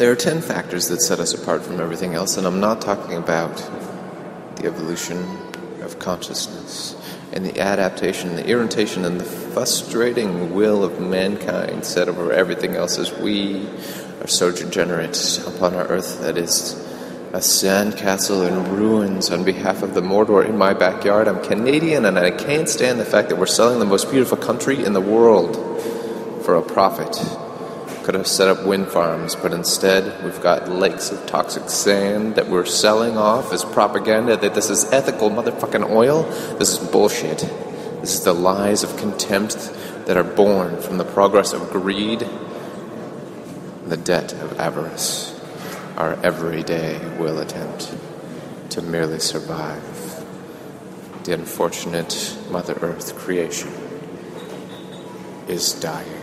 There are 10 factors that set us apart from everything else, and I'm not talking about the evolution of consciousness and the adaptation, the irritation, and the frustrating will of mankind set over everything else as we are so degenerate upon our earth that is a sandcastle in ruins on behalf of the Mordor in my backyard. I'm Canadian and I can't stand the fact that we're selling the most beautiful country in the world for a profit. Could have set up wind farms, but instead we've got lakes of toxic sand that we're selling off as propaganda that this is ethical motherfucking oil. This is bullshit. This is the lies of contempt that are born from the progress of greed, and the debt of avarice our everyday will attempt to merely survive the unfortunate Mother Earth creation is dying.